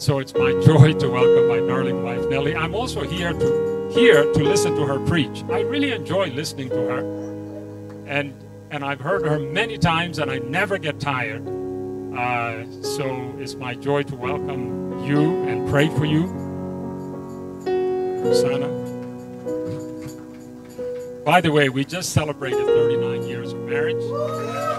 So it's my joy to welcome my darling wife Nellie. I'm also here to here to listen to her preach. I really enjoy listening to her, and and I've heard her many times, and I never get tired. Uh, so it's my joy to welcome you and pray for you, Rosanna. By the way, we just celebrated 39 years of marriage.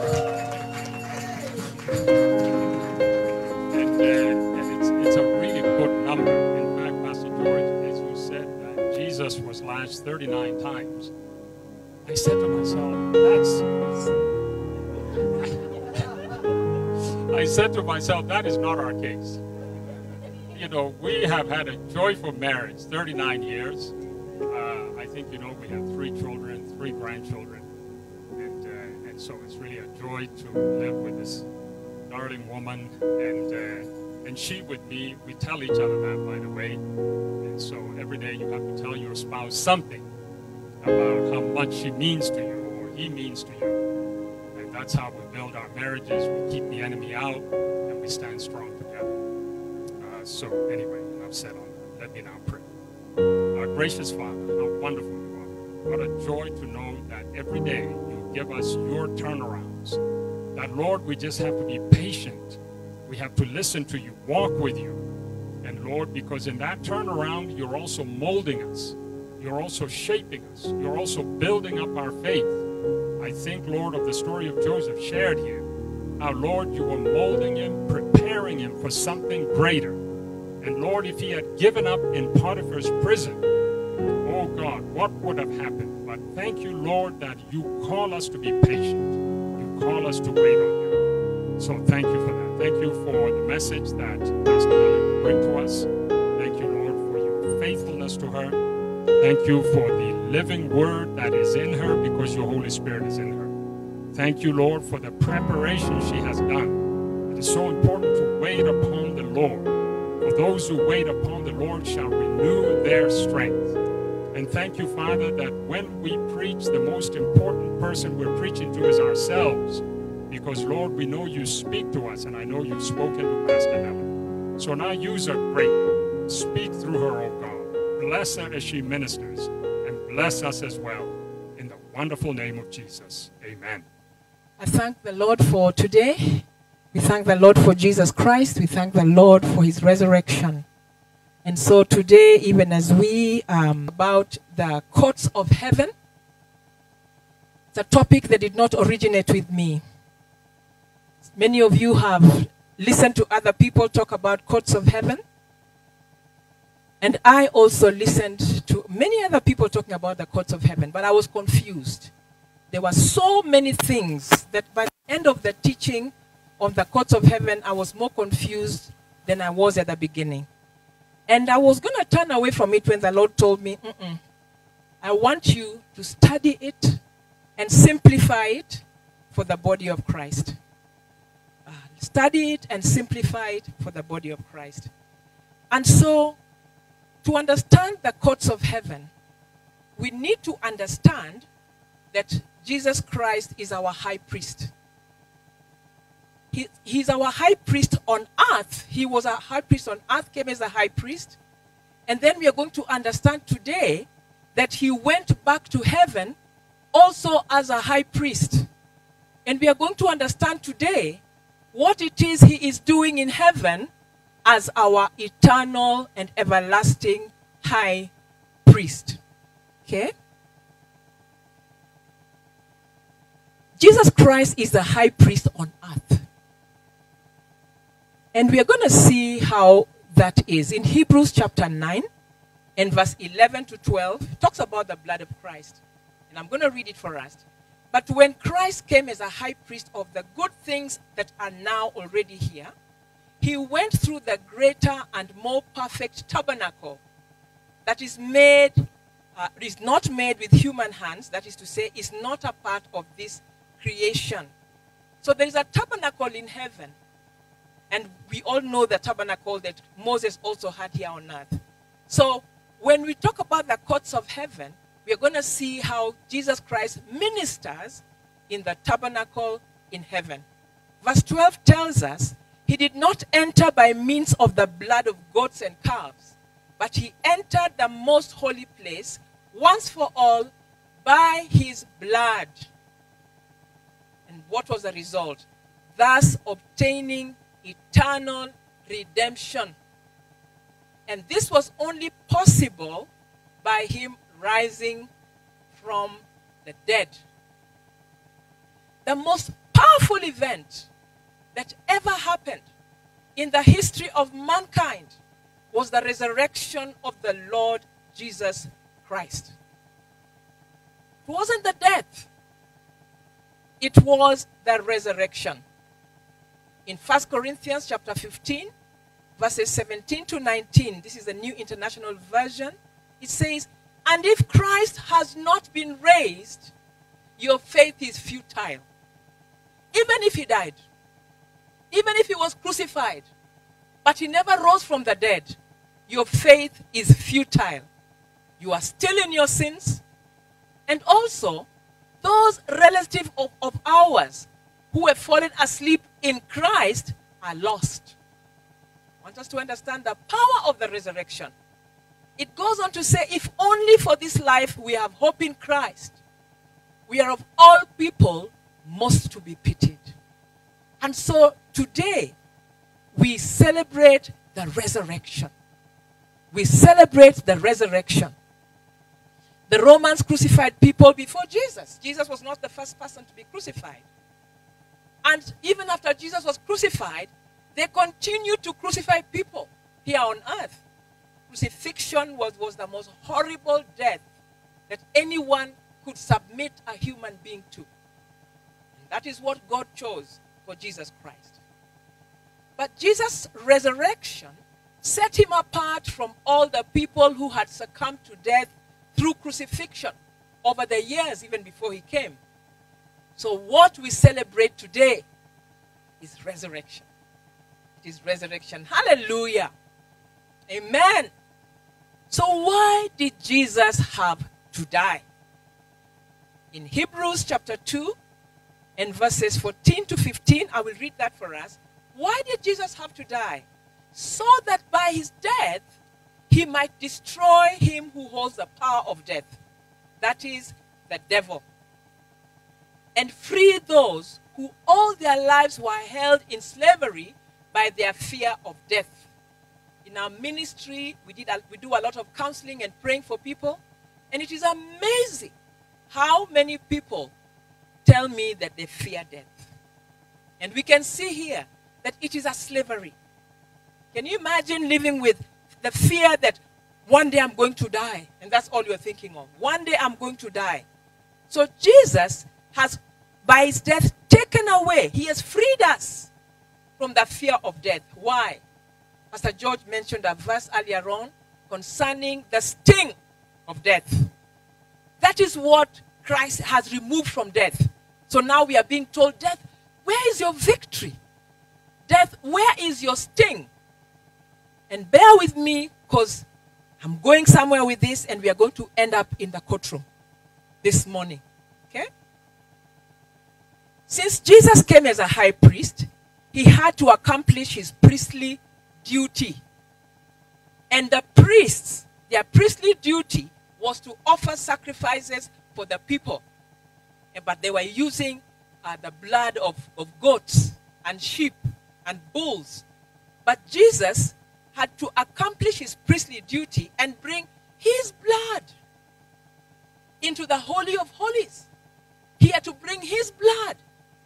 Jesus 39 times. I said to myself, that's. I said to myself, that is not our case. You know, we have had a joyful marriage, 39 years. Uh, I think, you know, we have three children, three grandchildren. And, uh, and so it's really a joy to live with this darling woman. And, uh, and she with me, we tell each other that, by the way. And so every day you have to tell your spouse something about how much she means to you or he means to you. And that's how we build our marriages. We keep the enemy out and we stand strong together. Uh, so anyway, enough said on that. Let me now pray. Our gracious Father, how wonderful you are. What a joy to know that every day you give us your turnarounds. That, Lord, we just have to be patient. We have to listen to you, walk with you. And Lord, because in that turnaround, you're also molding us. You're also shaping us. You're also building up our faith. I think, Lord, of the story of Joseph shared here. How, Lord, you were molding him, preparing him for something greater. And Lord, if he had given up in Potiphar's prison, oh God, what would have happened? But thank you, Lord, that you call us to be patient. You call us to wait on you. So thank you for that. Thank you for the message that Pastor Nellie will bring to us. Thank you, Lord, for your faithfulness to her. Thank you for the living word that is in her because your Holy Spirit is in her. Thank you, Lord, for the preparation she has done. It is so important to wait upon the Lord. For those who wait upon the Lord shall renew their strength. And thank you, Father, that when we preach, the most important person we're preaching to is ourselves. Because, Lord, we know you speak to us, and I know you've spoken to Pastor Helen. So now use her greatly. Speak through her, oh God. Bless her as she ministers, and bless us as well. In the wonderful name of Jesus. Amen. I thank the Lord for today. We thank the Lord for Jesus Christ. We thank the Lord for his resurrection. And so today, even as we um, about the courts of heaven, it's a topic that did not originate with me. Many of you have listened to other people talk about courts of heaven. And I also listened to many other people talking about the courts of heaven, but I was confused. There were so many things that by the end of the teaching on the courts of heaven, I was more confused than I was at the beginning. And I was going to turn away from it when the Lord told me, Mm-mm, I want you to study it and simplify it for the body of Christ. Study it and simplify it for the body of Christ. And so, to understand the courts of heaven, we need to understand that Jesus Christ is our high priest. He, he's our high priest on earth. He was a high priest on earth, came as a high priest. And then we are going to understand today that he went back to heaven also as a high priest. And we are going to understand today what it is he is doing in heaven as our eternal and everlasting high priest. Okay? Jesus Christ is the high priest on earth. And we are going to see how that is. In Hebrews chapter 9 and verse 11 to 12, talks about the blood of Christ. And I'm going to read it for us. But when Christ came as a high priest of the good things that are now already here, he went through the greater and more perfect tabernacle that is made, uh, is not made with human hands, that is to say, is not a part of this creation. So there is a tabernacle in heaven. And we all know the tabernacle that Moses also had here on earth. So when we talk about the courts of heaven, we are going to see how Jesus Christ ministers in the tabernacle in heaven. Verse 12 tells us he did not enter by means of the blood of goats and calves, but he entered the most holy place once for all by his blood. And what was the result? Thus obtaining eternal redemption. And this was only possible by him rising from the dead. The most powerful event that ever happened in the history of mankind was the resurrection of the Lord Jesus Christ. It wasn't the death, it was the resurrection. In 1 Corinthians chapter 15, verses 17 to 19, this is the New International Version, it says, And if Christ has not been raised, your faith is futile. Even if he died, even if he was crucified, but he never rose from the dead, your faith is futile. You are still in your sins. And also, those relatives of, of ours who have fallen asleep in Christ are lost. I want us to understand the power of the resurrection. It goes on to say, if only for this life we have hope in Christ, we are of all people most to be pitied. And so today, we celebrate the resurrection. We celebrate the resurrection. The Romans crucified people before Jesus. Jesus was not the first person to be crucified. And even after Jesus was crucified, they continued to crucify people here on earth. Crucifixion was, was the most horrible death that anyone could submit a human being to. And that is what God chose for Jesus Christ. But Jesus' resurrection set him apart from all the people who had succumbed to death through crucifixion over the years, even before he came. So, what we celebrate today is resurrection. It is resurrection. Hallelujah. Amen. So, why did Jesus have to die? In Hebrews chapter 2 and verses 14 to 15, I will read that for us. Why did Jesus have to die? So that by his death, he might destroy him who holds the power of death, that is, the devil, and free those who all their lives were held in slavery by their fear of death. In our ministry, we, did we do a lot of counseling and praying for people, and it is amazing how many people tell me that they fear death. And we can see here that it is a slavery. Can you imagine living with the fear that one day I'm going to die? And that's all you're thinking of. One day I'm going to die. So Jesus has, by his death, taken away, he has freed us from the fear of death. Why? Pastor George mentioned a verse earlier on concerning the sting of death. That is what Christ has removed from death. So now we are being told, Death, where is your victory? Death, where is your sting? And bear with me because I'm going somewhere with this and we are going to end up in the courtroom this morning. Okay? Since Jesus came as a high priest, he had to accomplish his priestly duty. And the priests, their priestly duty was to offer sacrifices for the people. But they were using uh, the blood of, of goats and sheep and bulls. But Jesus had to accomplish his priestly duty and bring his blood into the Holy of Holies. He had to bring his blood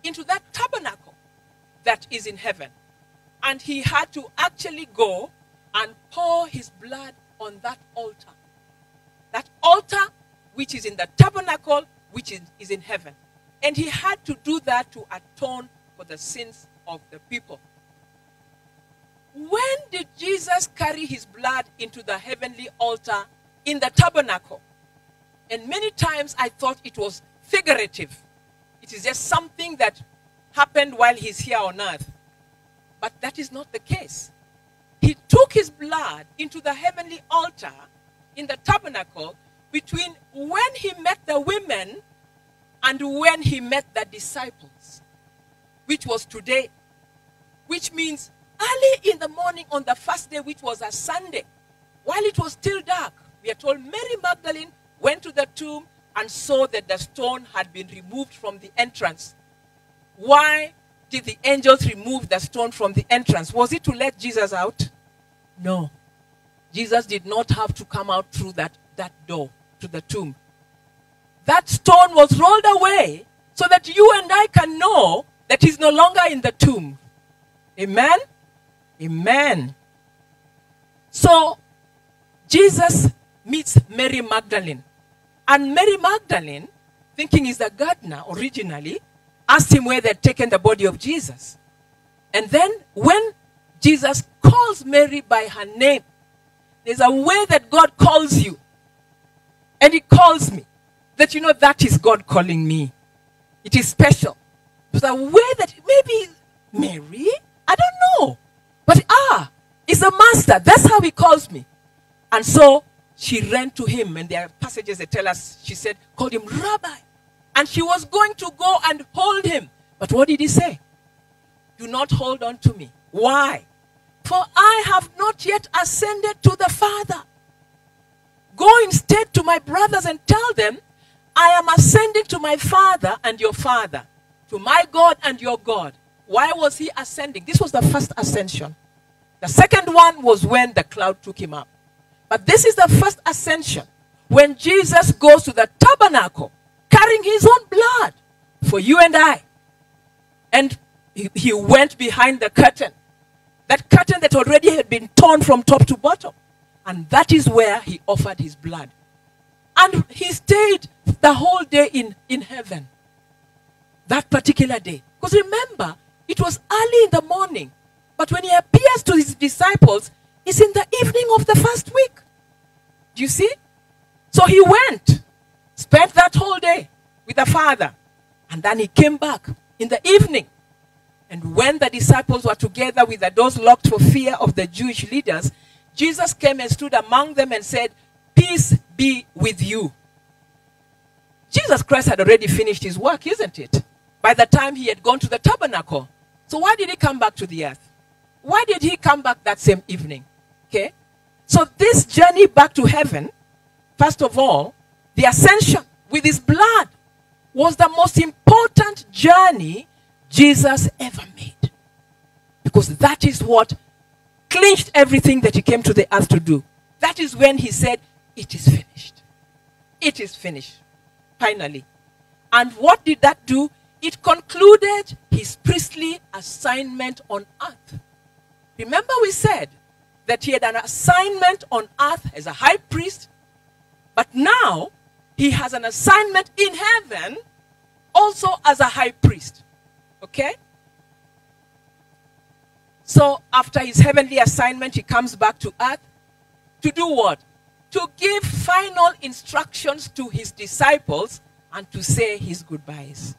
into that tabernacle that is in heaven. And he had to actually go and pour his blood on that altar. That altar which is in the tabernacle, which is, is in heaven. And he had to do that to atone for the sins of the people. When did Jesus carry his blood into the heavenly altar in the tabernacle? And many times I thought it was figurative. It is just something that happened while he's here on earth. But that is not the case. He took his blood into the heavenly altar in the tabernacle between when he met the women and when he met the disciples, which was today, which means early in the morning on the first day, which was a Sunday, while it was still dark, we are told Mary Magdalene went to the tomb and saw that the stone had been removed from the entrance. Why did the angels remove the stone from the entrance? Was it to let Jesus out? No. Jesus did not have to come out through that, that door to the tomb. That stone was rolled away so that you and I can know that he's no longer in the tomb. Amen? Amen. So, Jesus meets Mary Magdalene. And Mary Magdalene, thinking he's a gardener originally, asked him where they'd taken the body of Jesus. And then, when Jesus calls Mary by her name, there's a way that God calls you. And he calls me. That you know that is God calling me. It is special. There's a way that maybe Mary, I don't know. But ah, it's a master. That's how he calls me. And so she ran to him, and there are passages that tell us she said, called him Rabbi. And she was going to go and hold him. But what did he say? Do not hold on to me. Why? For I have not yet ascended to the Father. Go instead to my brothers and tell them, I am ascending to my Father and your Father, to my God and your God. Why was he ascending? This was the first ascension. The second one was when the cloud took him up. But this is the first ascension when Jesus goes to the tabernacle carrying his own blood for you and I. And he, he went behind the curtain. That curtain that already had been torn from top to bottom. And that is where he offered his blood. And he stayed the whole day in, in heaven. That particular day. Because remember, it was early in the morning. But when he appears to his disciples, it's in the evening of the first week. Do you see? So he went, spent that whole day with the Father, and then he came back in the evening. And when the disciples were together with the doors locked for fear of the Jewish leaders, Jesus came and stood among them and said, Peace be with you. Jesus Christ had already finished his work, isn't it? By the time he had gone to the tabernacle. So why did he come back to the earth? Why did he come back that same evening? Okay? So this journey back to heaven, first of all, the ascension with his blood was the most important journey Jesus ever made. Because that is what clinched everything that he came to the earth to do. That is when he said, It is finished. It is finished. Finally. And what did that do? It concluded his priestly assignment on earth. Remember, we said that he had an assignment on earth as a high priest, but now he has an assignment in heaven also as a high priest. Okay? So after his heavenly assignment, he comes back to earth to do what? To give final instructions to his disciples and to say his goodbyes.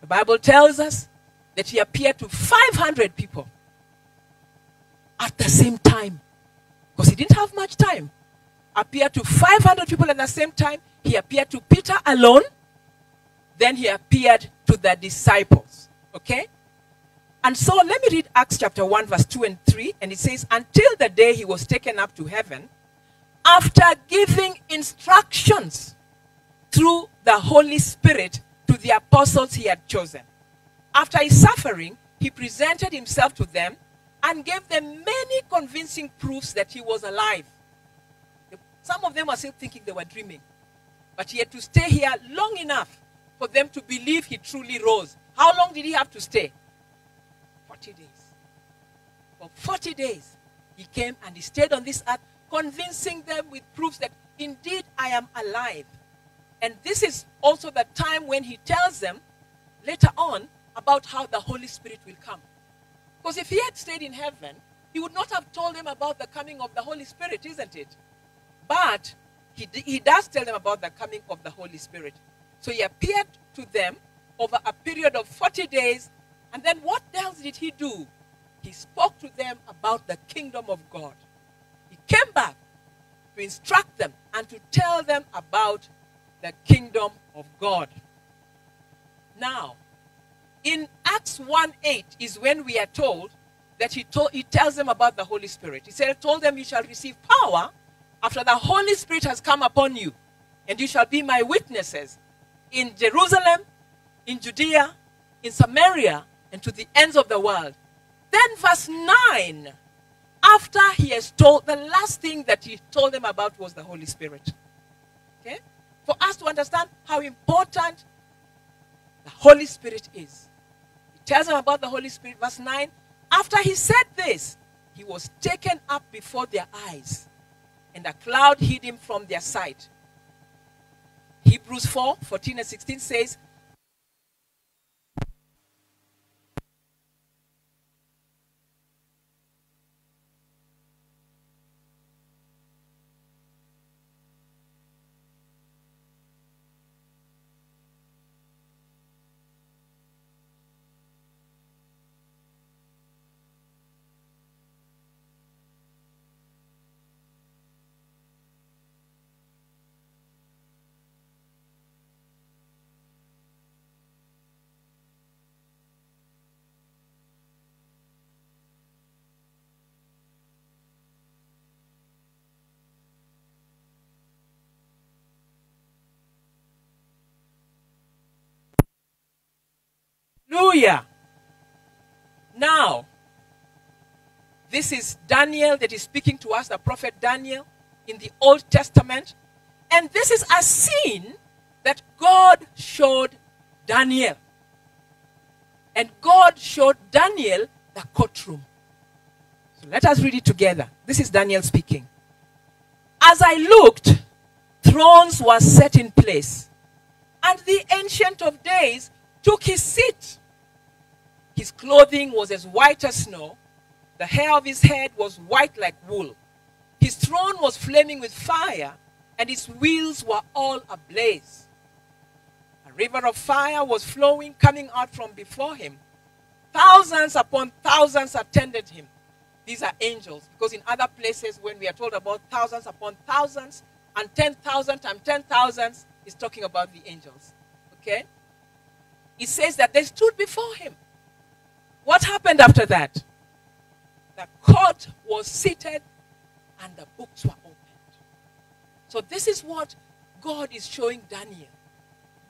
The Bible tells us that he appeared to 500 people at the same time. Because he didn't have much time. Appeared to 500 people at the same time. He appeared to Peter alone. Then he appeared to the disciples. Okay? And so let me read Acts chapter 1, verse 2 and 3. And it says, Until the day he was taken up to heaven, after giving instructions through the Holy Spirit to the apostles he had chosen. After his suffering, he presented himself to them and gave them many convincing proofs that he was alive. Some of them are still thinking they were dreaming. But he had to stay here long enough for them to believe he truly rose. How long did he have to stay? 40 days. For 40 days, he came and he stayed on this earth, convincing them with proofs that indeed I am alive. And this is also the time when he tells them later on about how the Holy Spirit will come. Because if he had stayed in heaven, he would not have told them about the coming of the Holy Spirit, isn't it? But he, he does tell them about the coming of the Holy Spirit. So he appeared to them over a period of 40 days. And then what else did he do? He spoke to them about the kingdom of God. He came back to instruct them and to tell them about the kingdom of God. Now, in Acts 1 8 is when we are told that he, told, he tells them about the Holy Spirit. He said, told them, You shall receive power after the Holy Spirit has come upon you, and you shall be my witnesses in Jerusalem, in Judea, in Samaria, and to the ends of the world. Then, verse 9, after he has told, the last thing that he told them about was the Holy Spirit. Okay? For us to understand how important the Holy Spirit is. He tells them about the Holy Spirit, verse 9. After he said this, he was taken up before their eyes, and a cloud hid him from their sight. Hebrews 4 14 and 16 says, Hallelujah. Now, this is Daniel that is speaking to us, the prophet Daniel in the Old Testament. And this is a scene that God showed Daniel. And God showed Daniel the courtroom. So let us read it together. This is Daniel speaking. As I looked, thrones were set in place, and the Ancient of Days took his seat. His clothing was as white as snow. The hair of his head was white like wool. His throne was flaming with fire, and his wheels were all ablaze. A river of fire was flowing, coming out from before him. Thousands upon thousands attended him. These are angels, because in other places, when we are told about thousands upon thousands and 10,000 times 10,000, he's talking about the angels. Okay? He says that they stood before him. What happened after that? The court was seated and the books were opened. So, this is what God is showing Daniel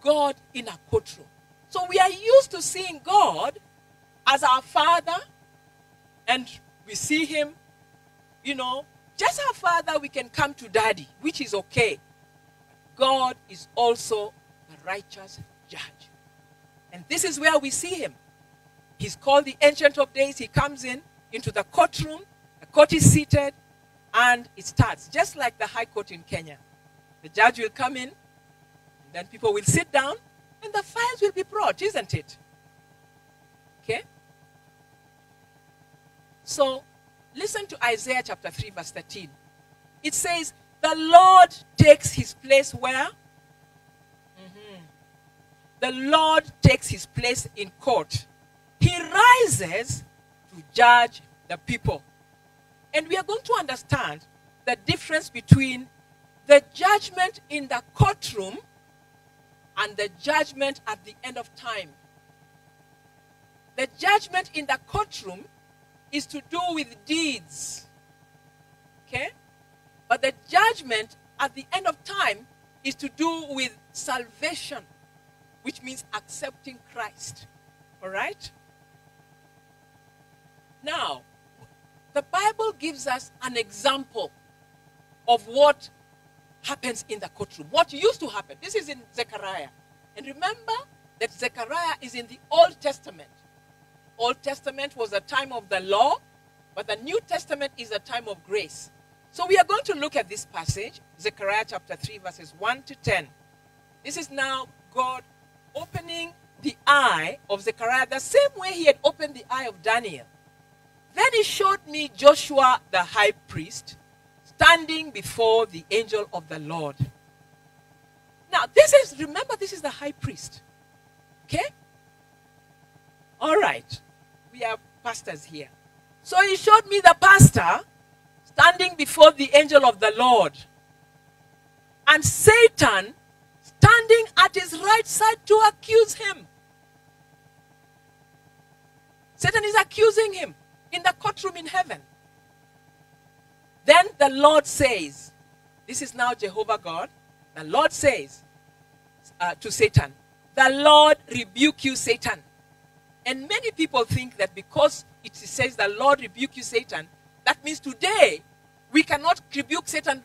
God in a courtroom. So, we are used to seeing God as our Father, and we see Him, you know, just our Father, we can come to Daddy, which is okay. God is also a righteous judge. And this is where we see Him. He's called the Ancient of Days. He comes in into the courtroom. The court is seated, and it starts just like the High Court in Kenya. The judge will come in, then people will sit down, and the files will be brought, isn't it? Okay? So, listen to Isaiah chapter 3, verse 13. It says, The Lord takes his place where? Mm-hmm. The Lord takes his place in court he rises to judge the people. And we are going to understand the difference between the judgment in the courtroom and the judgment at the end of time. The judgment in the courtroom is to do with deeds. Okay? But the judgment at the end of time is to do with salvation, which means accepting Christ. All right? Now, the Bible gives us an example of what happens in the courtroom, what used to happen. This is in Zechariah. And remember that Zechariah is in the Old Testament. Old Testament was a time of the law, but the New Testament is a time of grace. So we are going to look at this passage, Zechariah chapter 3, verses 1 to 10. This is now God opening the eye of Zechariah the same way he had opened the eye of Daniel. Then he showed me Joshua the high priest standing before the angel of the Lord. Now, this is, remember, this is the high priest. Okay? All right. We have pastors here. So he showed me the pastor standing before the angel of the Lord. And Satan standing at his right side to accuse him. Satan is accusing him in the courtroom in heaven. Then the Lord says, This is now Jehovah God. The Lord says uh, to Satan, The Lord rebuke you, Satan. And many people think that because it says the Lord rebuke you, Satan, that means today we cannot rebuke Satan,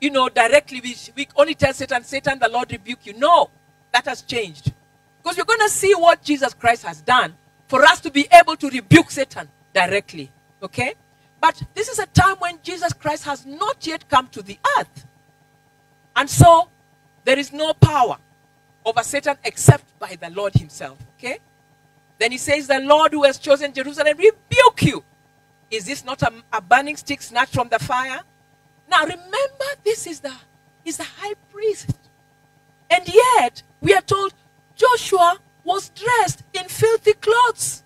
you know, directly. We, we only tell Satan, Satan, the Lord rebuke you. No, that has changed. Because you're going to see what Jesus Christ has done for us to be able to rebuke Satan directly. Okay? But this is a time when Jesus Christ has not yet come to the earth. And so there is no power over Satan except by the Lord Himself. Okay? Then he says, The Lord who has chosen Jerusalem rebuke you. Is this not a, a burning stick snatched from the fire? Now remember, this is the is the high priest. And yet, we are told Joshua was dressed in filthy clothes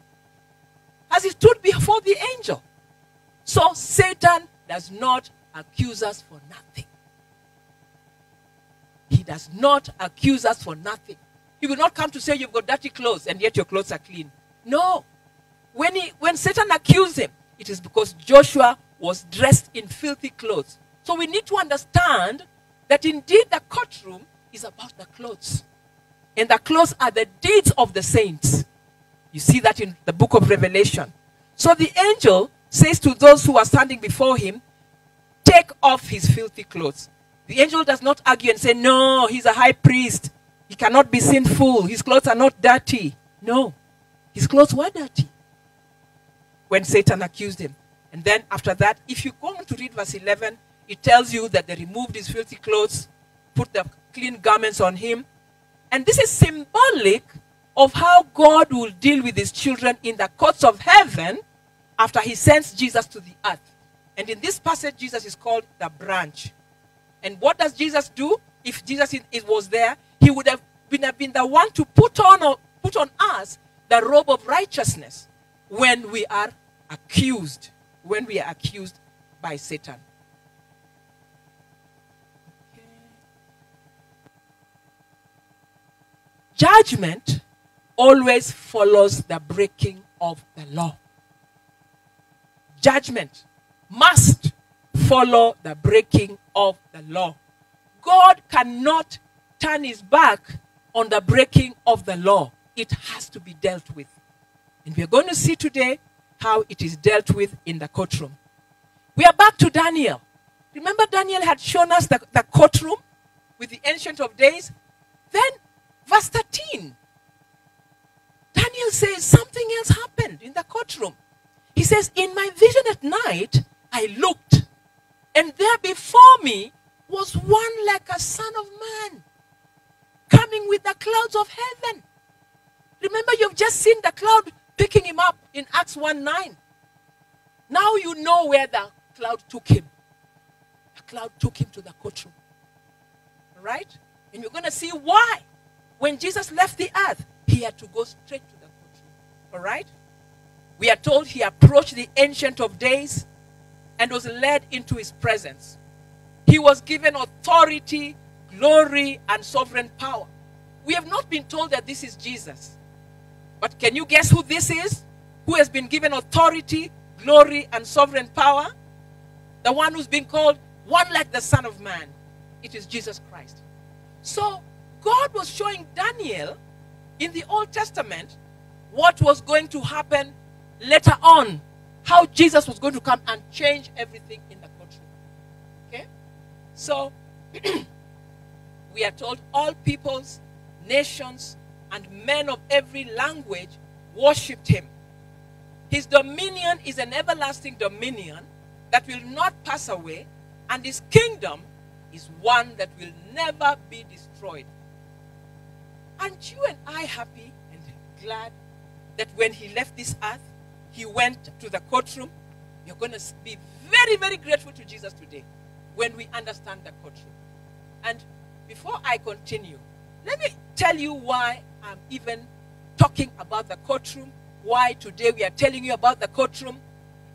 as he stood before the angel. So Satan does not accuse us for nothing. He does not accuse us for nothing. He will not come to say you've got dirty clothes and yet your clothes are clean. No. When, he, when Satan accused him, it is because Joshua was dressed in filthy clothes. So we need to understand that indeed the courtroom is about the clothes. And the clothes are the deeds of the saints. You see that in the book of Revelation. So the angel says to those who are standing before him, Take off his filthy clothes. The angel does not argue and say, No, he's a high priest. He cannot be sinful. His clothes are not dirty. No, his clothes were dirty when Satan accused him. And then after that, if you go on to read verse 11, it tells you that they removed his filthy clothes, put the clean garments on him. And this is symbolic of how God will deal with his children in the courts of heaven after he sends Jesus to the earth. And in this passage, Jesus is called the branch. And what does Jesus do? If Jesus was there, he would have been, have been the one to put on, put on us the robe of righteousness when we are accused, when we are accused by Satan. Judgment always follows the breaking of the law. Judgment must follow the breaking of the law. God cannot turn his back on the breaking of the law. It has to be dealt with. And we're going to see today how it is dealt with in the courtroom. We are back to Daniel. Remember, Daniel had shown us the, the courtroom with the Ancient of Days? Then, verse 13. Daniel says something else happened in the courtroom. He says, In my vision at night, I looked, and there before me was one like a son of man coming with the clouds of heaven. Remember, you've just seen the cloud picking him up in Acts 1 9. Now you know where the cloud took him. The cloud took him to the courtroom. Right? And you're going to see why. When Jesus left the earth, he had to go straight. All right? We are told he approached the Ancient of Days and was led into his presence. He was given authority, glory, and sovereign power. We have not been told that this is Jesus. But can you guess who this is? Who has been given authority, glory, and sovereign power? The one who's been called one like the Son of Man. It is Jesus Christ. So God was showing Daniel in the Old Testament what was going to happen later on. How Jesus was going to come and change everything in the country. Okay? So we are told all peoples, nations, and men of every language worshipped him. His dominion is an everlasting dominion that will not pass away, and his kingdom is one that will never be destroyed. Aren't you and I happy and glad that when he left this earth, he went to the courtroom? You're going to be very, very grateful to Jesus today when we understand the courtroom. And before I continue, let me tell you why I'm even talking about the courtroom, why today we are telling you about the courtroom.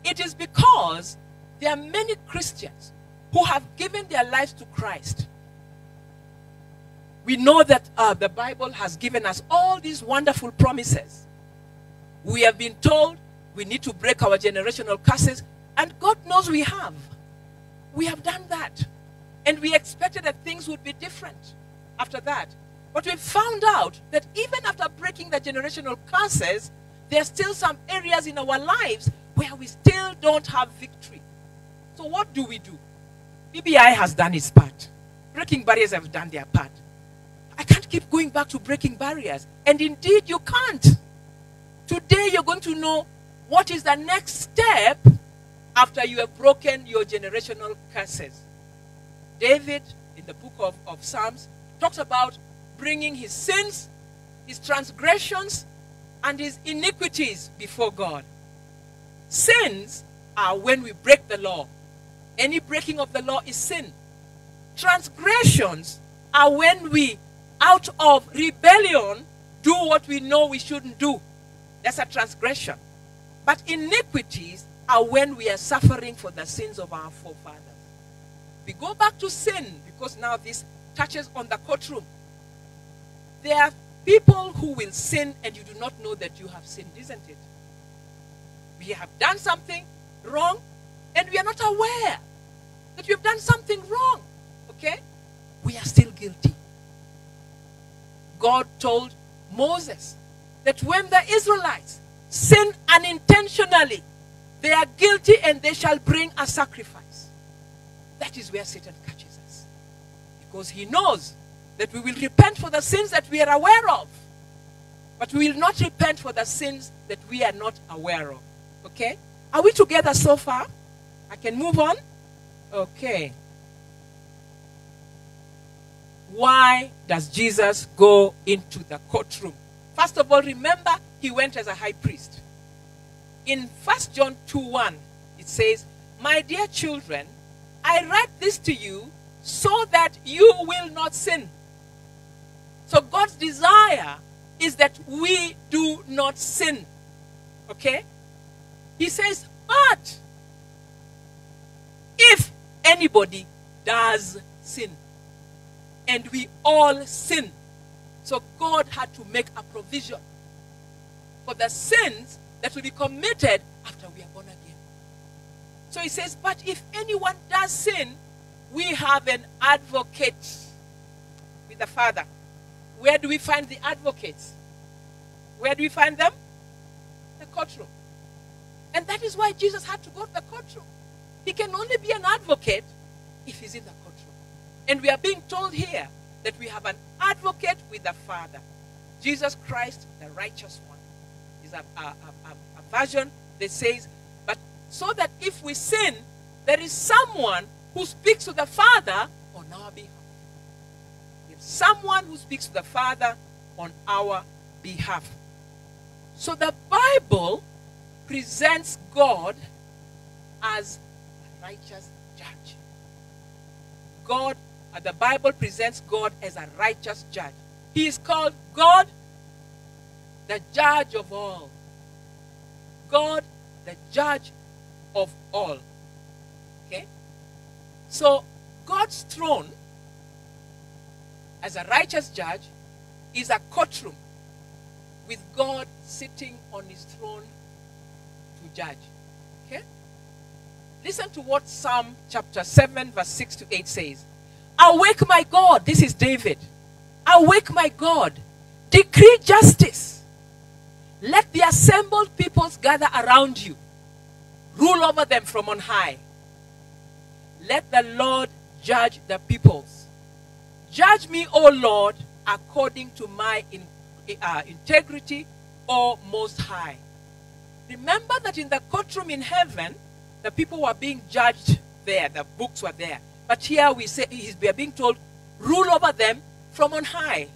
It is because there are many Christians who have given their lives to Christ. We know that uh, the Bible has given us all these wonderful promises. We have been told we need to break our generational curses. And God knows we have. We have done that. And we expected that things would be different after that. But we found out that even after breaking the generational curses, there are still some areas in our lives where we still don't have victory. So, what do we do? BBI has done its part, breaking barriers have done their part. I can't keep going back to breaking barriers. And indeed, you can't. Today, you're going to know what is the next step after you have broken your generational curses. David, in the book of, of Psalms, talks about bringing his sins, his transgressions, and his iniquities before God. Sins are when we break the law. Any breaking of the law is sin. Transgressions are when we, out of rebellion, do what we know we shouldn't do. That's a transgression. But iniquities are when we are suffering for the sins of our forefathers. We go back to sin because now this touches on the courtroom. There are people who will sin and you do not know that you have sinned, isn't it? We have done something wrong and we are not aware that we have done something wrong. Okay? We are still guilty. God told Moses that when the Israelites sin unintentionally, they are guilty and they shall bring a sacrifice. That is where Satan catches us. Because he knows that we will repent for the sins that we are aware of. But we will not repent for the sins that we are not aware of. Okay? Are we together so far? I can move on? Okay. Why does Jesus go into the courtroom? First of all, remember he went as a high priest. In 1 John 2 1, it says, My dear children, I write this to you so that you will not sin. So God's desire is that we do not sin. Okay? He says, but if anybody does sin, and we all sin, so God had to make a provision for the sins that will be committed after we are born again. So he says, But if anyone does sin, we have an advocate with the Father. Where do we find the advocates? Where do we find them? The courtroom. And that is why Jesus had to go to the courtroom. He can only be an advocate if he's in the courtroom. And we are being told here that we have an advocate with the Father. Jesus Christ, the righteous one, is a, a, a, a version that says, but so that if we sin, there is someone who speaks to the Father on our behalf. There's someone who speaks to the Father on our behalf. So the Bible presents God as a righteous judge. God, uh, the Bible presents God as a righteous judge. He is called God, the judge of all. God, the judge of all. Okay? So, God's throne, as a righteous judge, is a courtroom with God sitting on his throne to judge. Okay? Listen to what Psalm chapter 7, verse 6 to 8 says. Awake, my God. This is David. Awake, my God. Decree justice. Let the assembled peoples gather around you. Rule over them from on high. Let the Lord judge the peoples. Judge me, O Lord, according to my in, uh, integrity, O Most High. Remember that in the courtroom in heaven, the people were being judged there, the books were there. But here we say we are being told, rule over them from on high,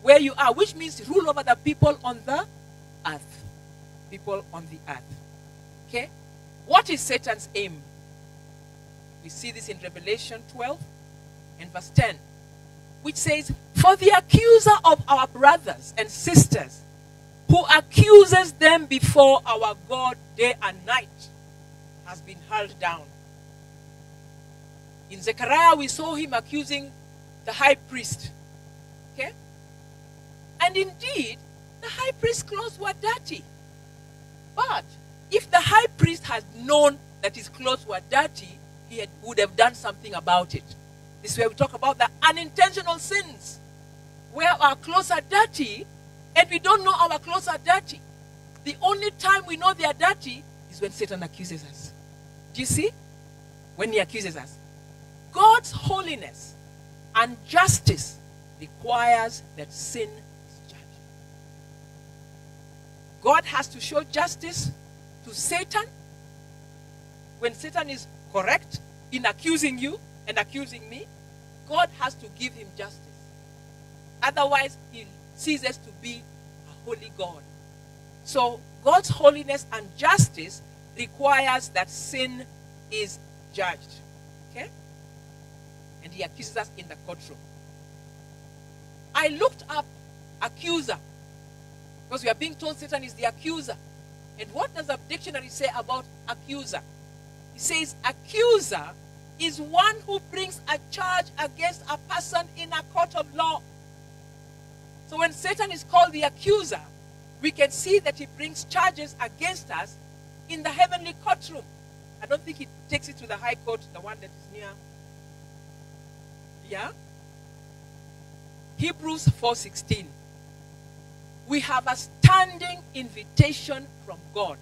where you are, which means rule over the people on the earth. People on the earth. Okay? What is Satan's aim? We see this in Revelation 12 and verse 10, which says, For the accuser of our brothers and sisters, who accuses them before our God day and night, has been hurled down. In Zechariah, we saw him accusing the high priest. And indeed, the high priest's clothes were dirty. But if the high priest had known that his clothes were dirty, he had, would have done something about it. This is where we talk about the unintentional sins, where our clothes are dirty and we don't know our clothes are dirty. The only time we know they are dirty is when Satan accuses us. Do you see? When he accuses us. God's holiness and justice requires that sin is judged. God has to show justice to Satan when Satan is correct in accusing you and accusing me. God has to give him justice. Otherwise, he ceases to be a holy God. So, God's holiness and justice requires that sin is judged. Okay? And he accuses us in the courtroom. I looked up accuser because we are being told Satan is the accuser. And what does the dictionary say about accuser? It says accuser is one who brings a charge against a person in a court of law. So when Satan is called the accuser, we can see that he brings charges against us in the heavenly courtroom. I don't think he takes it to the high court, the one that is near. Yeah? Hebrews 4:16. We have a standing invitation from God.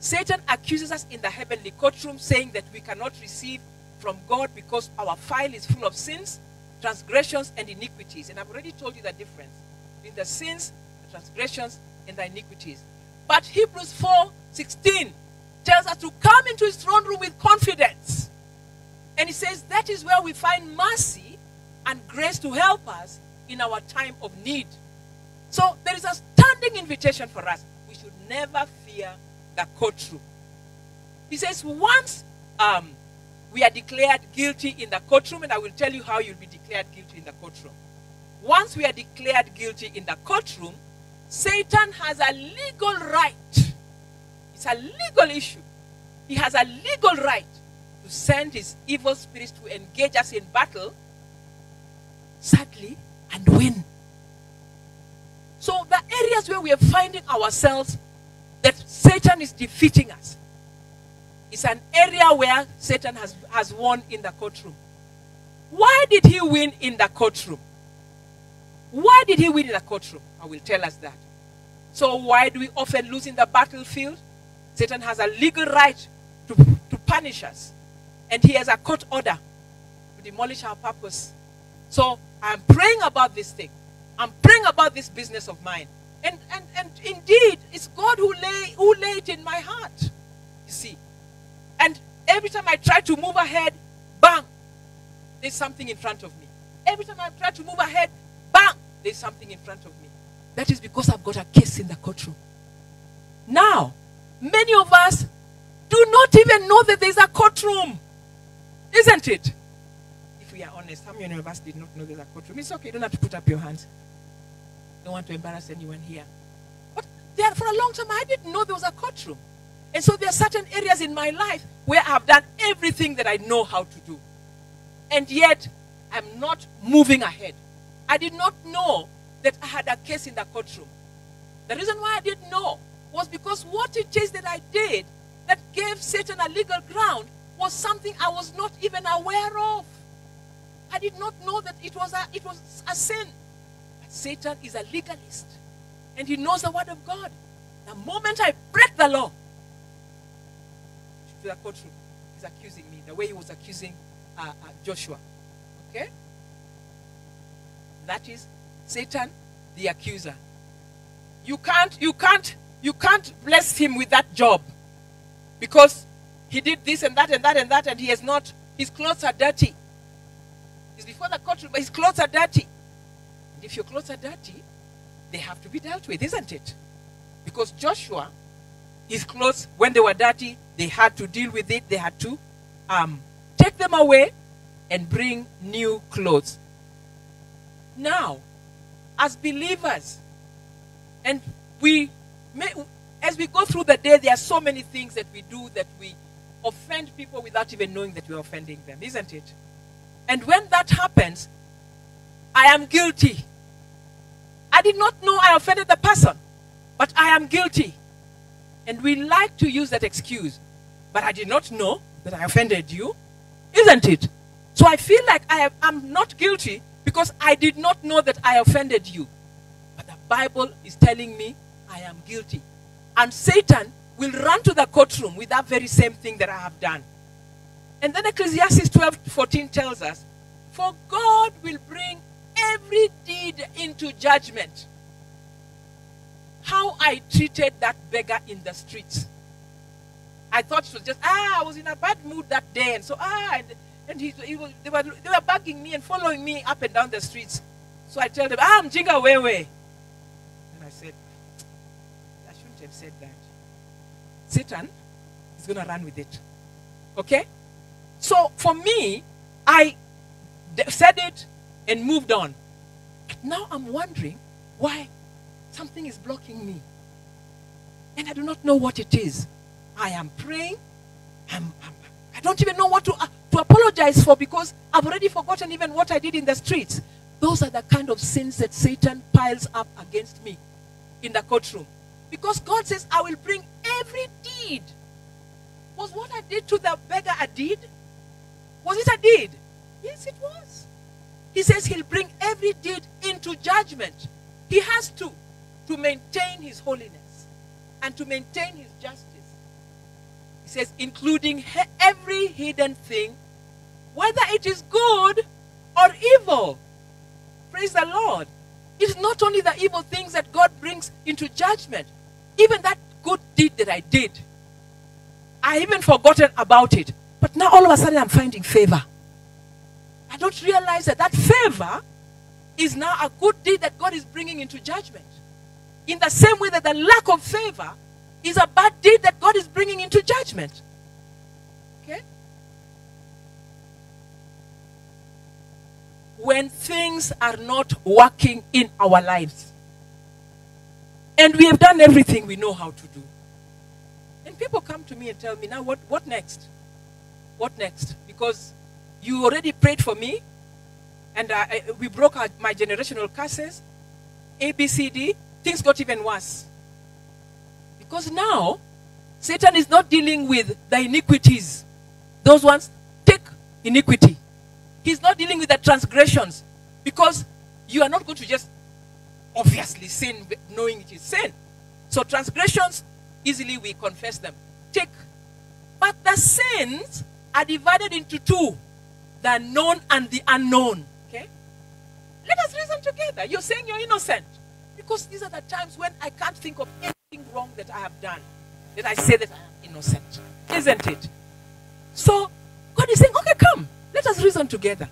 Satan accuses us in the heavenly courtroom saying that we cannot receive from God because our file is full of sins, transgressions and iniquities. And I've already told you the difference between the sins, the transgressions and the iniquities. But Hebrews 4:16 tells us to come into his throne room with confidence. And he says that is where we find mercy and grace to help us in our time of need. So there is a standing invitation for us. We should never fear the courtroom. He says, once um, we are declared guilty in the courtroom, and I will tell you how you'll be declared guilty in the courtroom. Once we are declared guilty in the courtroom, Satan has a legal right. It's a legal issue. He has a legal right to send his evil spirits to engage us in battle, sadly, and win. So, the areas where we are finding ourselves that Satan is defeating us is an area where Satan has, has won in the courtroom. Why did he win in the courtroom? Why did he win in the courtroom? I will tell us that. So, why do we often lose in the battlefield? Satan has a legal right to, to punish us, and he has a court order to demolish our purpose. So, I'm praying about this thing. I'm praying about this business of mine. And, and, and indeed, it's God who lay, who lay it in my heart. You see. And every time I try to move ahead, bang, there's something in front of me. Every time I try to move ahead, bang, there's something in front of me. That is because I've got a case in the courtroom. Now, many of us do not even know that there's a courtroom. Isn't it? We are honest, how many of us did not know there's a courtroom? It's okay, you don't have to put up your hands. Don't want to embarrass anyone here. But there, for a long time, I didn't know there was a courtroom. And so there are certain areas in my life where I've done everything that I know how to do. And yet, I'm not moving ahead. I did not know that I had a case in the courtroom. The reason why I didn't know was because what it is that I did that gave Satan a legal ground was something I was not even aware of. I did not know that it was a, it was a sin. But Satan is a legalist and he knows the word of God. The moment I break the law, to the courtroom, he's accusing me the way he was accusing uh, uh, Joshua. Okay? That is Satan, the accuser. You can't, you can't, you can't bless him with that job because he did this and that and that and that and he has not, his clothes are dirty. He's before the courtroom, but his clothes are dirty. And if your clothes are dirty, they have to be dealt with, isn't it? Because Joshua, his clothes, when they were dirty, they had to deal with it. They had to um, take them away and bring new clothes. Now, as believers, and we, may, as we go through the day, there are so many things that we do that we offend people without even knowing that we're offending them, isn't it? And when that happens, I am guilty. I did not know I offended the person, but I am guilty. And we like to use that excuse. But I did not know that I offended you. Isn't it? So I feel like I am not guilty because I did not know that I offended you. But the Bible is telling me I am guilty. And Satan will run to the courtroom with that very same thing that I have done. And then Ecclesiastes 12 14 tells us, For God will bring every deed into judgment. How I treated that beggar in the streets. I thought it was just, ah, I was in a bad mood that day. And so, ah, and, and he, he was, they, were, they were bugging me and following me up and down the streets. So I tell them, ah, I'm Jinga Wewe. And I said, I shouldn't have said that. Satan is going to run with it. Okay? So for me, I said it and moved on. Now I'm wondering why something is blocking me. And I do not know what it is. I am praying. I'm, I'm, I do not even know what to, uh, to apologize for because I've already forgotten even what I did in the streets. Those are the kind of sins that Satan piles up against me in the courtroom. Because God says, I will bring every deed. Was what I did to the beggar a deed? Was it a deed? Yes, it was. He says he'll bring every deed into judgment. He has to, to maintain his holiness and to maintain his justice. He says, including every hidden thing, whether it is good or evil. Praise the Lord. It's not only the evil things that God brings into judgment, even that good deed that I did, I even forgotten about it. But now all of a sudden I'm finding favor. I don't realize that that favor is now a good deed that God is bringing into judgment. In the same way that the lack of favor is a bad deed that God is bringing into judgment. Okay? When things are not working in our lives, and we have done everything we know how to do. And people come to me and tell me, now what, what next? What next? Because you already prayed for me, and we broke our, my generational curses, A, B, C, D. Things got even worse. Because now, Satan is not dealing with the iniquities. Those ones take iniquity. He's not dealing with the transgressions. Because you are not going to just obviously sin, knowing it is sin. So transgressions, easily we confess them. Take. But the sins are divided into two. The known and the unknown. Okay? Let us reason together. You're saying you're innocent. Because these are the times when I can't think of anything wrong that I have done. That I say that I am innocent. Isn't it? So God is saying, okay, come. Let us reason together.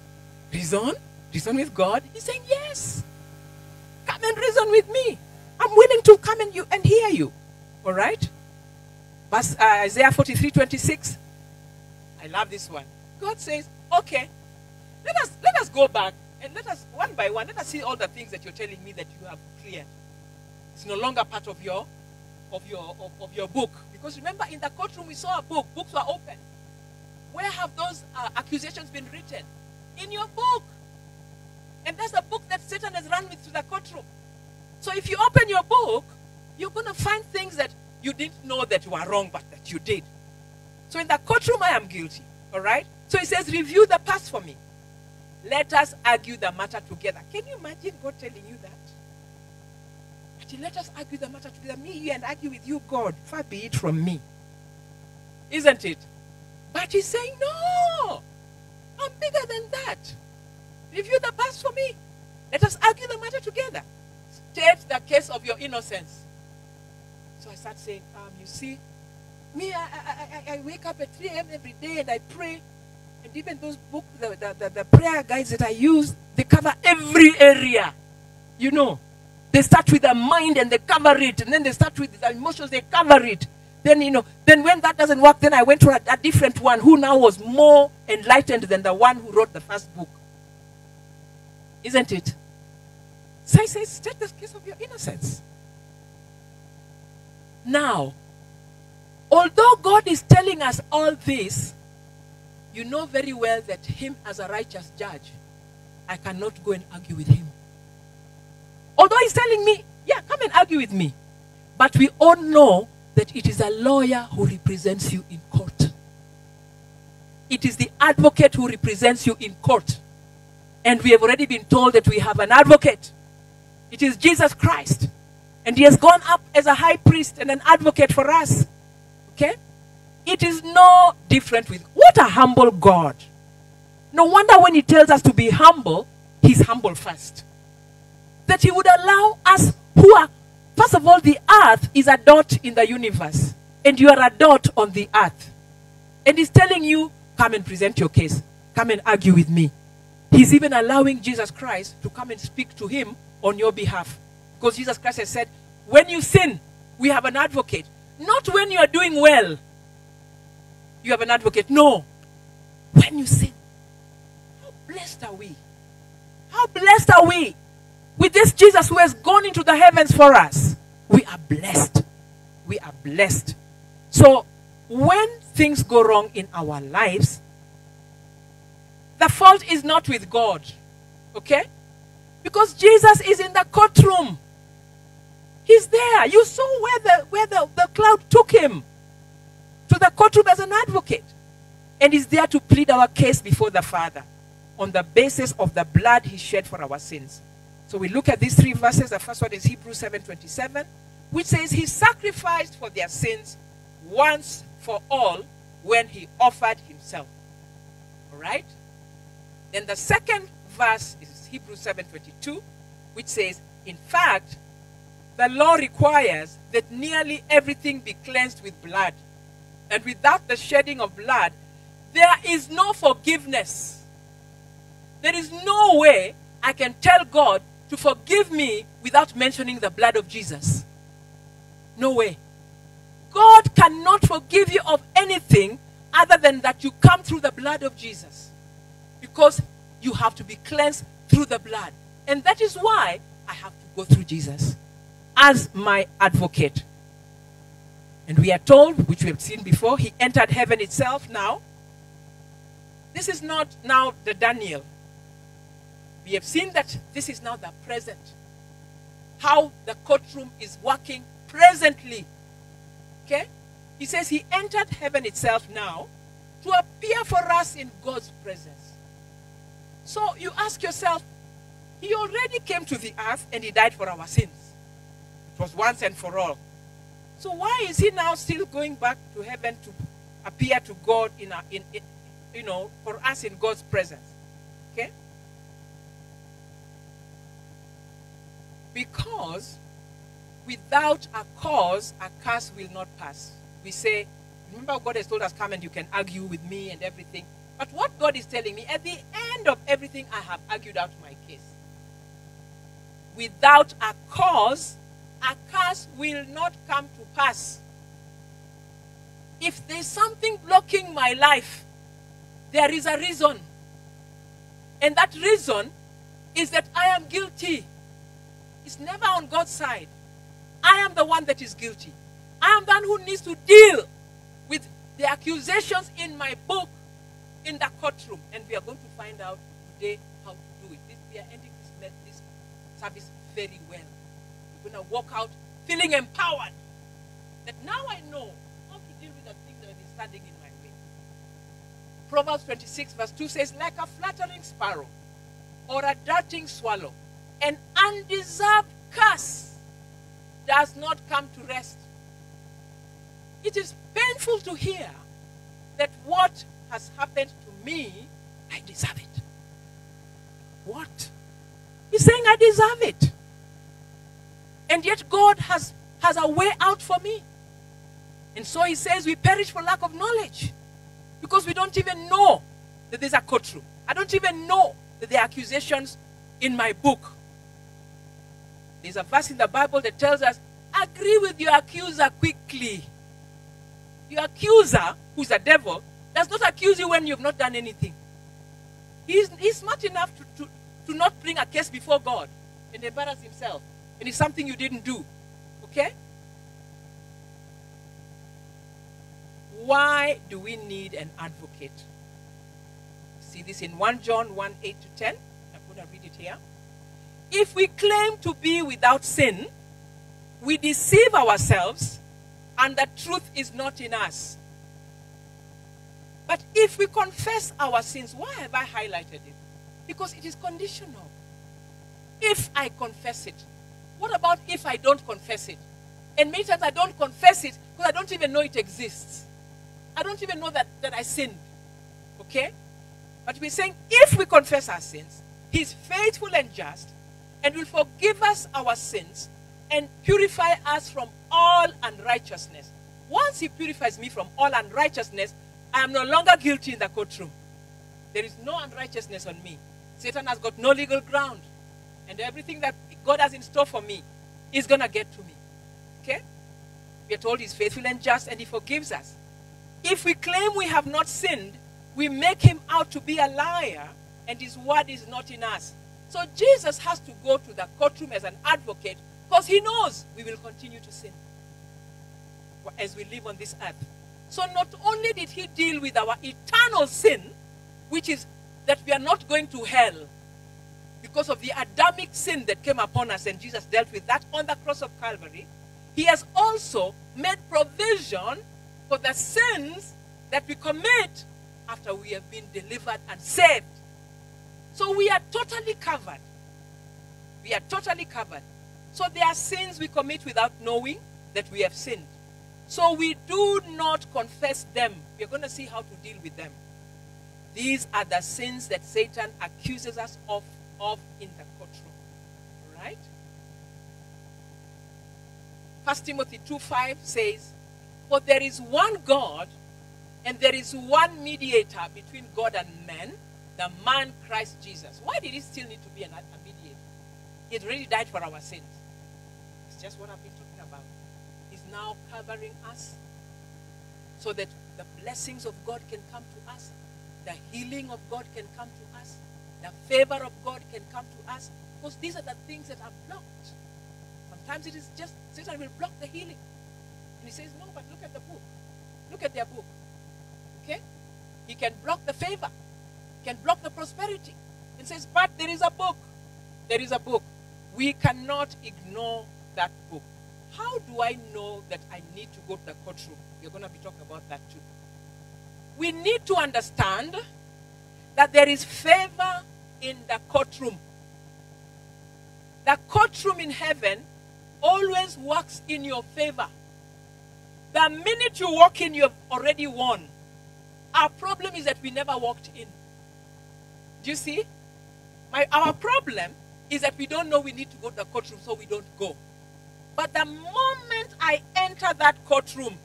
Reason? Reason with God? He's saying, yes. Come and reason with me. I'm willing to come and you and hear you. All right? Verse, uh, Isaiah 43, 26. I love this one. God says, okay, let us let us go back and let us one by one, let us see all the things that you're telling me that you have cleared. It's no longer part of your of your of, of your book. Because remember, in the courtroom we saw a book, books were open. Where have those uh, accusations been written? In your book. And that's the book that Satan has run with to the courtroom. So if you open your book, you're going to find things that you didn't know that you were wrong, but that you did. So in the courtroom, I am guilty. All right? So he says, review the past for me. Let us argue the matter together. Can you imagine God telling you that? But let us argue the matter together. Me, you, and argue with you, God. Far be it from me. Isn't it? But he's saying, no. I'm bigger than that. Review the past for me. Let us argue the matter together. State the case of your innocence. So I start saying, um, you see, me, I, I, I, I wake up at 3 a.m. every day and I pray. And even those books, the, the, the, the prayer guides that I use, they cover every area. You know, they start with the mind and they cover it. And then they start with the emotions, they cover it. Then, you know, then when that doesn't work, then I went to a, a different one who now was more enlightened than the one who wrote the first book. Isn't it? So he says, take the case of your innocence. Now, although God is telling us all this, you know very well that him as a righteous judge, I cannot go and argue with him. Although he's telling me, yeah, come and argue with me. But we all know that it is a lawyer who represents you in court. It is the advocate who represents you in court. And we have already been told that we have an advocate. It is Jesus Christ. And he has gone up as a high priest and an advocate for us. Okay? It is no different with what a humble God. No wonder when he tells us to be humble, he's humble first. That he would allow us who are, first of all, the earth is a dot in the universe, and you are a dot on the earth. And he's telling you, come and present your case, come and argue with me. He's even allowing Jesus Christ to come and speak to him on your behalf. Because Jesus Christ has said, when you sin, we have an advocate. Not when you are doing well, you have an advocate. No. When you sin. How blessed are we? How blessed are we with this Jesus who has gone into the heavens for us? We are blessed. We are blessed. So, when things go wrong in our lives, the fault is not with God. Okay? Because Jesus is in the courtroom. He's there. You saw where the where the, the cloud took him to the courtroom as an advocate. And he's there to plead our case before the Father on the basis of the blood he shed for our sins. So we look at these three verses. The first one is Hebrews 7:27, which says he sacrificed for their sins once for all when he offered himself. All right? Then the second verse is Hebrews 7:22, which says, in fact, the law requires that nearly everything be cleansed with blood. And without the shedding of blood, there is no forgiveness. There is no way I can tell God to forgive me without mentioning the blood of Jesus. No way. God cannot forgive you of anything other than that you come through the blood of Jesus. Because you have to be cleansed through the blood. And that is why I have to go through Jesus as my advocate. And we are told, which we have seen before, he entered heaven itself now. This is not now the Daniel. We have seen that this is now the present. How the courtroom is working presently. Okay? He says he entered heaven itself now to appear for us in God's presence. So you ask yourself, he already came to the earth and he died for our sins. It was once and for all. So why is he now still going back to heaven to appear to God in, a, in, in you know, for us in God's presence? Okay? Because without a cause, a curse will not pass. We say, remember God has told us, come and you can argue with me and everything. But what God is telling me, at the end of everything, I have argued out my case. Without a cause, a curse will not come to pass. If there's something blocking my life, there is a reason. And that reason is that I am guilty. It's never on God's side. I am the one that is guilty. I am the one who needs to deal with the accusations in my book in the courtroom. And we are going to find out today how to do it. This, we are ending this, this service very well. Going to walk out feeling empowered. That now I know how to deal with the things that have been standing in my way. Proverbs 26, verse 2 says, Like a fluttering sparrow or a darting swallow, an undeserved curse does not come to rest. It is painful to hear that what has happened to me, I deserve it. What? He's saying I deserve it. And yet God has, has a way out for me. And so he says we perish for lack of knowledge. Because we don't even know that there's a courtroom. I don't even know that there are accusations in my book. There's a verse in the Bible that tells us, agree with your accuser quickly. Your accuser, who's a devil, does not accuse you when you've not done anything. He's, he's smart enough to, to, to not bring a case before God and embarrass himself. And it's something you didn't do. Okay? Why do we need an advocate? See this in 1 John 1 8 to 10. I'm going to read it here. If we claim to be without sin, we deceive ourselves and the truth is not in us. But if we confess our sins, why have I highlighted it? Because it is conditional. If I confess it, what about if I don't confess it? And many times I don't confess it because I don't even know it exists. I don't even know that, that I sinned. Okay? But we're saying if we confess our sins, He's faithful and just and will forgive us our sins and purify us from all unrighteousness. Once He purifies me from all unrighteousness, I am no longer guilty in the courtroom. There is no unrighteousness on me. Satan has got no legal ground. And everything that God has in store for me is going to get to me. Okay? We are told He's faithful and just and He forgives us. If we claim we have not sinned, we make Him out to be a liar and His word is not in us. So Jesus has to go to the courtroom as an advocate because He knows we will continue to sin as we live on this earth. So not only did He deal with our eternal sin, which is that we are not going to hell because of the Adamic sin that came upon us, and Jesus dealt with that on the cross of Calvary. He has also made provision for the sins that we commit after we have been delivered and saved. So we are totally covered. We are totally covered. So there are sins we commit without knowing that we have sinned. So we do not confess them. We're going to see how to deal with them. These are the sins that Satan accuses us of, of in the courtroom. Right? First Timothy 2 5 says, For there is one God, and there is one mediator between God and men, the man Christ Jesus. Why did he still need to be an, a mediator? He had already died for our sins. It's just what I've been talking about. He's now covering us so that the blessings of God can come to us, the healing of God can come to us, the favor of God can come to us, because these are the things that are blocked. Sometimes it is just Satan will block the healing. And he says, No, but look at the book. Look at their book. Okay? He can block the favor, he can block the prosperity. And says, But there is a book. There is a book. We cannot ignore that book. How do I know that I need to go to the courtroom? We're going to be talking about that too. We need to understand that there is favor in the courtroom. The courtroom in heaven always works in your favor. The minute you walk in, you've already won. Our problem is that we never walked in. Do you see? My, our problem is that we don't know we need to go to the courtroom, so we don't go. But the moment I enter that courtroom,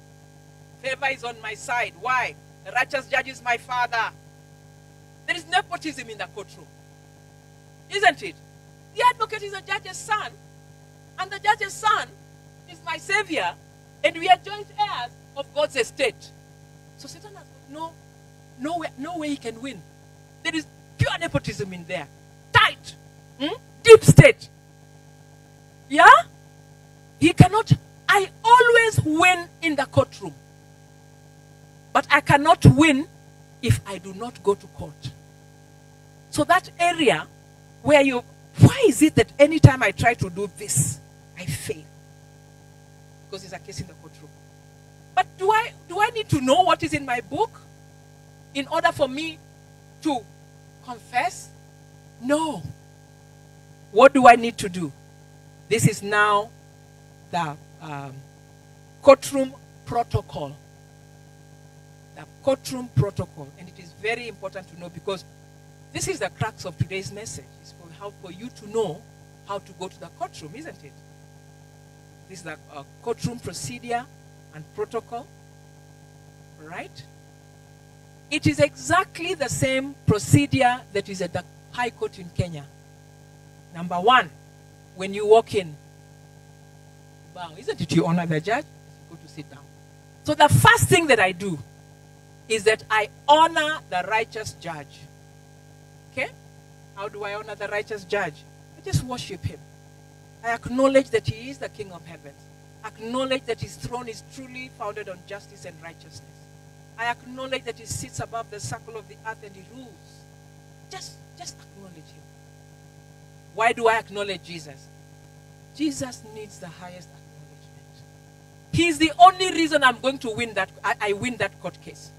favor is on my side. Why? The righteous judge is my father. There is nepotism in the courtroom. Isn't it? The advocate is the judge's son, and the judge's son is my savior, and we are joint heirs of God's estate. So Satan has no, no, way, no way he can win. There is pure nepotism in there. Tight. Hmm? Deep state. Yeah? He cannot. I always win in the courtroom. But I cannot win if I do not go to court. So that area where you, why is it that anytime I try to do this, I fail? Because it's a case in the courtroom. But do I do I need to know what is in my book in order for me to confess? No. What do I need to do? This is now the um, courtroom protocol. The courtroom protocol. And it is very important to know because this is the crux of today's message. It's for, how, for you to know how to go to the courtroom, isn't it? This is the uh, courtroom procedure and protocol. Right? It is exactly the same procedure that is at the High Court in Kenya. Number one, when you walk in, bow. Isn't it you honor the judge? You go to sit down. So the first thing that I do is that I honor the righteous judge. Okay? How do I honor the righteous judge? I just worship him. I acknowledge that he is the King of heaven. Acknowledge that his throne is truly founded on justice and righteousness. I acknowledge that he sits above the circle of the earth and he rules. Just, just acknowledge him. Why do I acknowledge Jesus? Jesus needs the highest acknowledgement. He's the only reason I'm going to win that. I, I win that court case.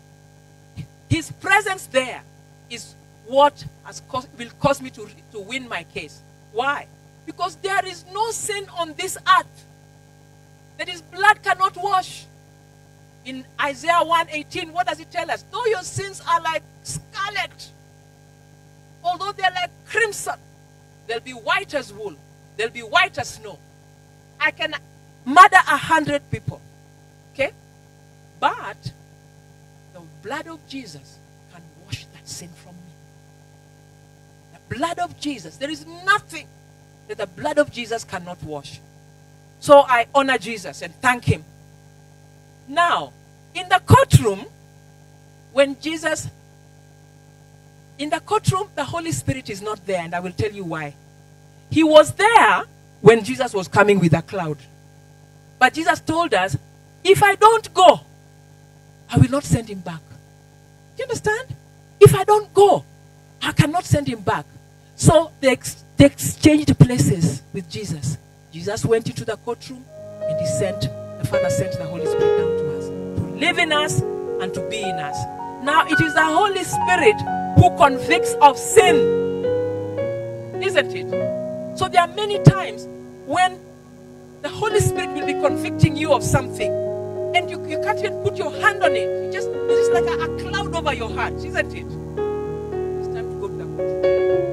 His presence there is what has caused, will cause me to, to win my case. Why? Because there is no sin on this earth that his blood cannot wash. In Isaiah 118, what does it tell us? Though your sins are like scarlet, although they're like crimson, they'll be white as wool, they'll be white as snow. I can murder a hundred people. Okay? But the blood of Jesus can wash that sin from me. Blood of Jesus, there is nothing that the blood of Jesus cannot wash. So I honor Jesus and thank him. Now, in the courtroom, when Jesus, in the courtroom, the Holy Spirit is not there, and I will tell you why. He was there when Jesus was coming with a cloud. But Jesus told us, if I don't go, I will not send him back. Do you understand? If I don't go, I cannot send him back. So they, ex- they exchanged places with Jesus. Jesus went into the courtroom and he sent, the Father sent the Holy Spirit down to us to live in us and to be in us. Now it is the Holy Spirit who convicts of sin, isn't it? So there are many times when the Holy Spirit will be convicting you of something and you, you can't even put your hand on it. You just, it's just like a, a cloud over your heart, isn't it? It's time to go to the courtroom.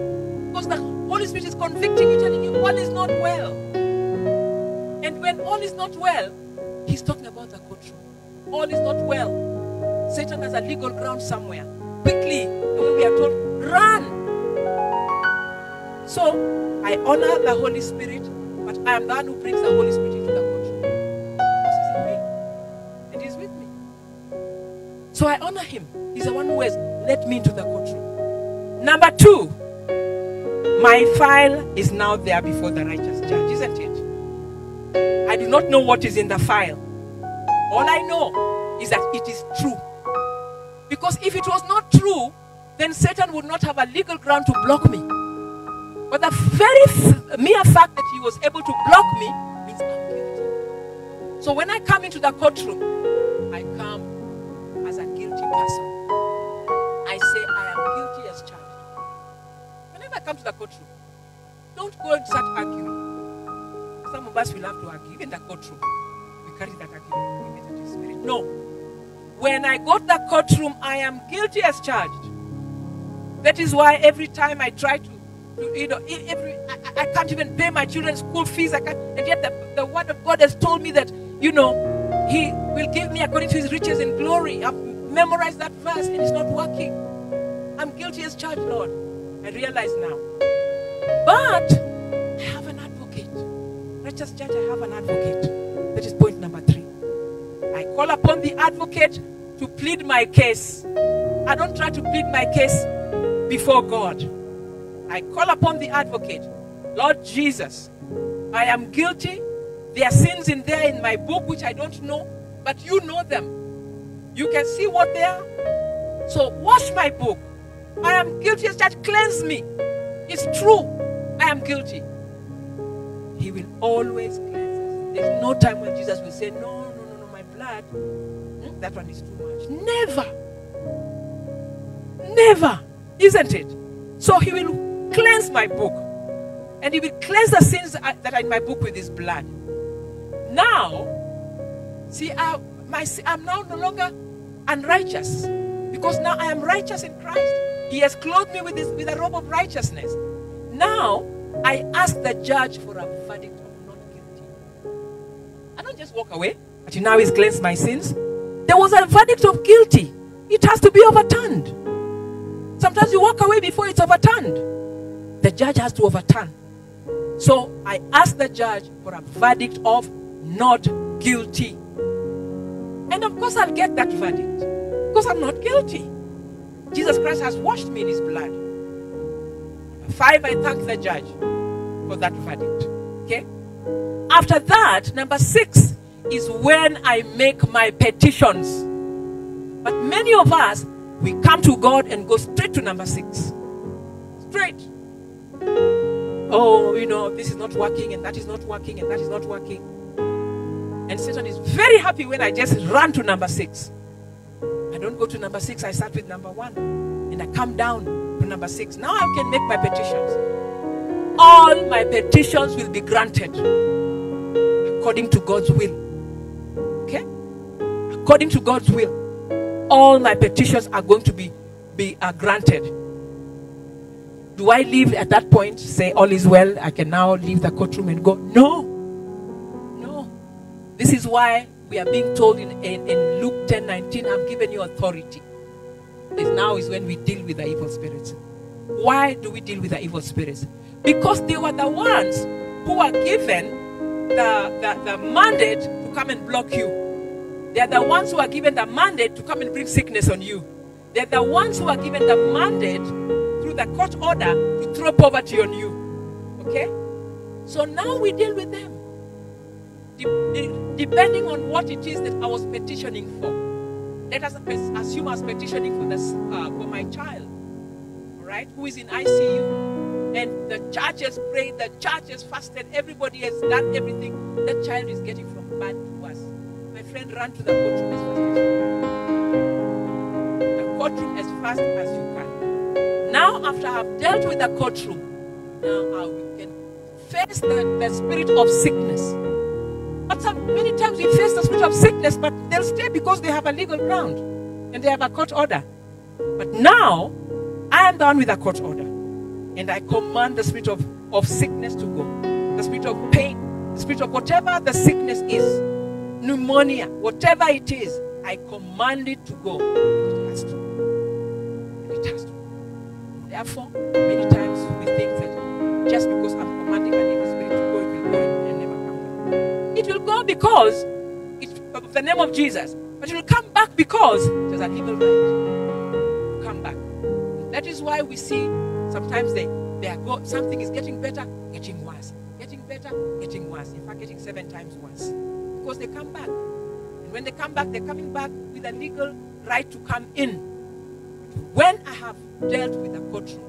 Because the Holy Spirit is convicting you, telling you all is not well. And when all is not well, he's talking about the courtroom. All is not well. Satan has a legal ground somewhere. Quickly, the we are told, run. So I honor the Holy Spirit, but I am the one who brings the Holy Spirit into the courtroom. Because he's in me. And he's with me. So I honor him. He's the one who has led me into the courtroom. Number two, my file is now there before the righteous judge, isn't it? I do not know what is in the file. All I know is that it is true. Because if it was not true, then Satan would not have a legal ground to block me. But the very mere fact that he was able to block me means I'm guilty. So when I come into the courtroom, I come as a guilty person. Come to the courtroom, don't go and start arguing. Some of us will have to argue even in the courtroom. We carry that argument with the Spirit. No. When I go to the courtroom, I am guilty as charged. That is why every time I try to, to you know, every I, I- can't even pay my children's school fees. I can't, and yet the, the word of God has told me that you know He will give me according to His riches and glory. I've memorized that verse, and it's not working. I'm guilty as charged, Lord. I realize now. But I have an advocate. Righteous judge, I have an advocate. That is point number three. I call upon the advocate to plead my case. I don't try to plead my case before God. I call upon the advocate, Lord Jesus, I am guilty. There are sins in there in my book which I don't know, but you know them. You can see what they are. So wash my book. I am guilty as judge. Cleanse me. It's true. I am guilty. He will always cleanse us. There's no time when Jesus will say, No, no, no, no, my blood. hmm, That one is too much. Never. Never. Isn't it? So he will cleanse my book. And he will cleanse the sins that are in my book with his blood. Now, see, I, my, I'm now no longer unrighteous. Because now I am righteous in Christ. He has clothed me with, with a robe of righteousness. Now, I ask the judge for a verdict of not guilty. I don't just walk away, but now he's cleansed my sins. There was a verdict of guilty. It has to be overturned. Sometimes you walk away before it's overturned. The judge has to overturn. So I ask the judge for a verdict of not guilty. And of course, I'll get that verdict because I'm not guilty. Jesus Christ has washed me in his blood. Five, I thank the judge for that verdict. Okay? After that, number six is when I make my petitions. But many of us, we come to God and go straight to number six. Straight. Oh, you know, this is not working, and that is not working, and that is not working. And Satan is very happy when I just run to number six. I don't go to number six, I start with number one. And I come down to number six. Now I can make my petitions. All my petitions will be granted according to God's will. Okay? According to God's will. All my petitions are going to be, be uh, granted. Do I leave at that point, say, all is well, I can now leave the courtroom and go? No. No. This is why we are being told in, in, in Luke 10 19, I've given you authority. Now is when we deal with the evil spirits. Why do we deal with the evil spirits? Because they were the ones who were given the, the, the mandate to come and block you. They are the ones who are given the mandate to come and bring sickness on you. They're the ones who are given the mandate through the court order to throw poverty on you. Okay? So now we deal with them. De- depending on what it is that I was petitioning for. Let us assume I was petitioning for this uh, for my child, right, who is in ICU, and the church has prayed, the church has fasted, everybody has done everything. That child is getting from bad to worse. My friend, ran to the courtroom as fast as you can. The courtroom as fast as you can. Now, after I've dealt with the courtroom, now I can face the, the spirit of sickness. But some, many times we face the spirit of sickness, but they'll stay because they have a legal ground and they have a court order. But now, I am done with a court order. And I command the spirit of, of sickness to go. The spirit of pain, the spirit of whatever the sickness is, pneumonia, whatever it is, I command it to go. It has to. it has to. Therefore, many times we think that just because I'm commanding an evil spirit to go, it will go will go because it's of the name of Jesus, but you'll come back because it has a legal right to come back. That is why we see sometimes they, they are go, something is getting better, getting worse, getting better, getting worse. In fact, getting seven times worse because they come back. And when they come back, they're coming back with a legal right to come in. When I have dealt with a courtroom,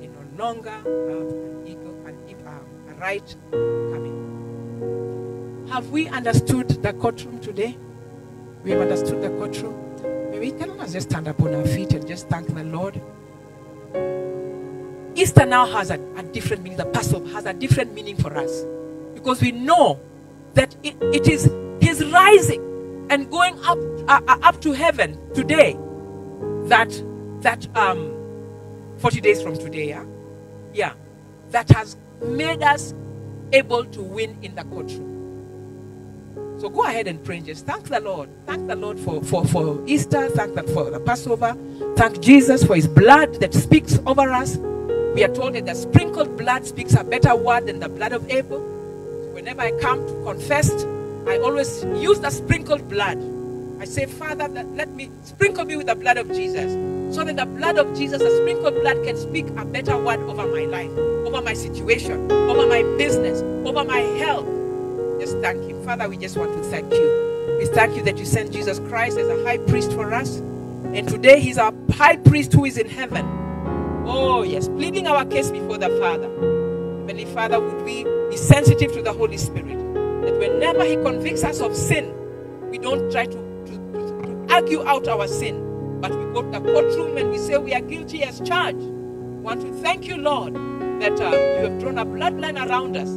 they no longer have an ego, an, um, a right to come in. Have we understood the courtroom today? We have understood the courtroom. Maybe can us just stand up on our feet and just thank the Lord. Easter now has a, a different meaning. The Passover has a different meaning for us because we know that it, it is His rising and going up uh, uh up to heaven today that that um 40 days from today, yeah? Yeah. That has made us able to win in the courtroom. So go ahead and pray. Just thank the Lord. Thank the Lord for, for, for Easter. Thank that for the Passover. Thank Jesus for his blood that speaks over us. We are told that the sprinkled blood speaks a better word than the blood of Abel. So whenever I come to confess, I always use the sprinkled blood. I say, Father, let me sprinkle me with the blood of Jesus so that the blood of Jesus, the sprinkled blood, can speak a better word over my life, over my situation, over my business, over my health. Just thank Him. Father, we just want to thank you. We thank you that you sent Jesus Christ as a high priest for us. And today He's our high priest who is in heaven. Oh, yes, pleading our case before the Father. Heavenly Father, would we be sensitive to the Holy Spirit? That whenever He convicts us of sin, we don't try to, to, to argue out our sin, but we go to the courtroom and we say we are guilty as charged. We want to thank you, Lord, that uh, you have drawn a bloodline around us.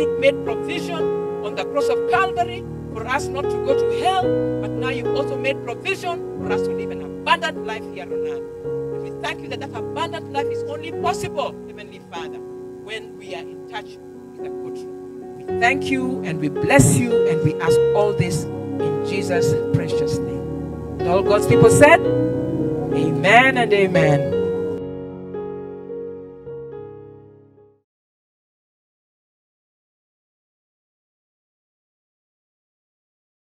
You made provision on the cross of Calvary for us not to go to hell, but now you've also made provision for us to live an abundant life here on earth. And we thank you that that abundant life is only possible, Heavenly Father, when we are in touch with the courtroom. We thank you and we bless you and we ask all this in Jesus' precious name. And all God's people said, Amen and amen.